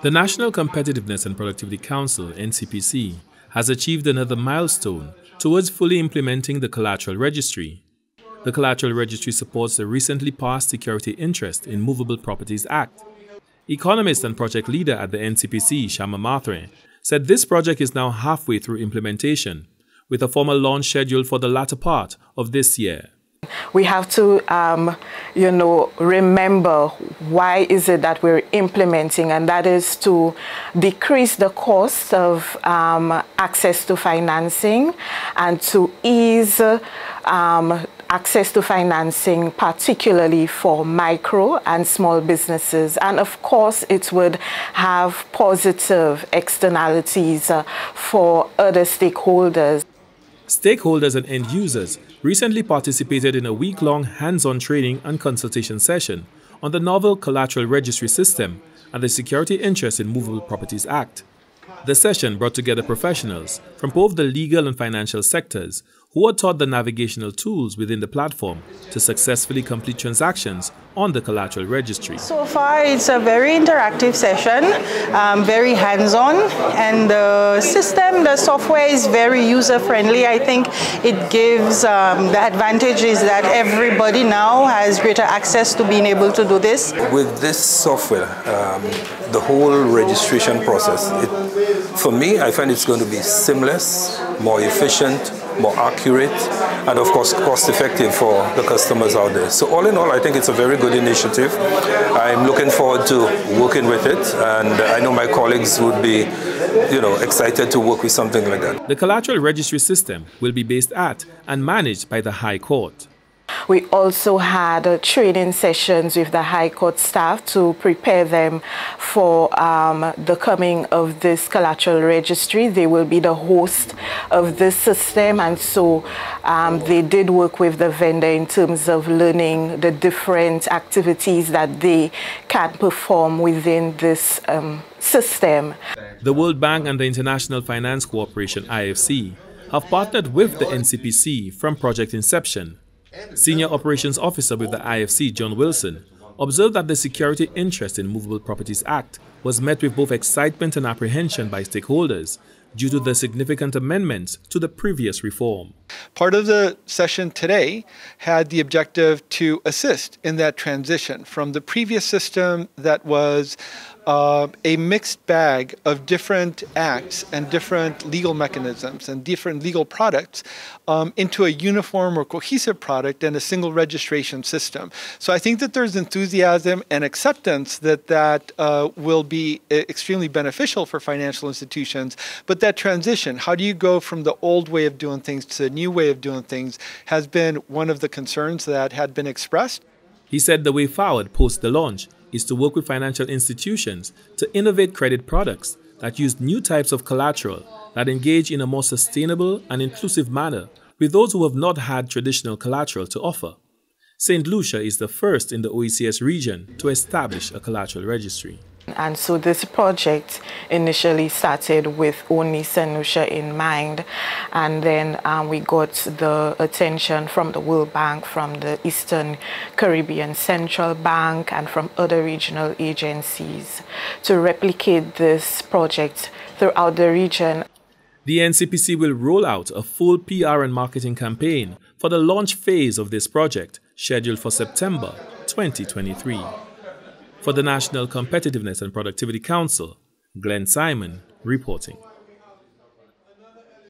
The National Competitiveness and Productivity Council, NCPC, has achieved another milestone towards fully implementing the collateral registry. The collateral registry supports the recently passed Security Interest in Movable Properties Act. Economist and project leader at the NCPC, Shama Mathre, said this project is now halfway through implementation, with a formal launch scheduled for the latter part of this year. We have to, um, you know, remember why is it that we're implementing, and that is to decrease the cost of um, access to financing and to ease um, access to financing, particularly for micro and small businesses. And of course, it would have positive externalities uh, for other stakeholders. Stakeholders and end users recently participated in a week-long hands-on training and consultation session on the novel collateral registry system and the Security Interest in Movable Properties Act. The session brought together professionals from both the legal and financial sectors who are taught the navigational tools within the platform to successfully complete transactions on the collateral registry. So far, it's a very interactive session, um, very hands-on, and the system, the software is very user-friendly. I think it gives um, the advantage is that everybody now has greater access to being able to do this. With this software, um, the whole registration process, it, for me, I find it's going to be seamless, more efficient, more accurate, and of course cost effective for the customers out there. So all in all, I think it's a very good initiative. I'm looking forward to working with it, and I know my colleagues would be, you know, excited to work with something like that. The collateral registry system will be based at and managed by the High Court. We also had uh, training sessions with the High Court staff to prepare them for um, the coming of this collateral registry. They will be the host of this system and so um, they did work with the vendor in terms of learning the different activities that they can perform within this um, system. The World Bank and the International Finance Corporation, IFC, have partnered with the NCPC from project inception Senior Operations Officer with the IFC, John Wilson, observed that the Security Interest in Movable Properties Act was met with both excitement and apprehension by stakeholders due to the significant amendments to the previous reform. Part of the session today had the objective to assist in that transition from the previous system that was uh, a mixed bag of different acts and different legal mechanisms and different legal products um, into a uniform or cohesive product and a single registration system. So I think that there's enthusiasm and acceptance that that uh, will be extremely beneficial for financial institutions. But that transition, how do you go from the old way of doing things to the new way of doing things, has been one of the concerns that had been expressed. He said the way forward post the launch is to work with financial institutions to innovate credit products that use new types of collateral that engage in a more sustainable and inclusive manner with those who have not had traditional collateral to offer. St. Lucia is the first in the OECS region to establish a collateral registry. And so this project initially started with only. Lucia in mind. And then um, we got the attention from the World Bank, from the Eastern Caribbean Central Bank, and from other regional agencies to replicate this project throughout the region. The NCPC will roll out a full PR and marketing campaign for the launch phase of this project, scheduled for September 2023. For the National Competitiveness and Productivity Council, Glenn Simon reporting.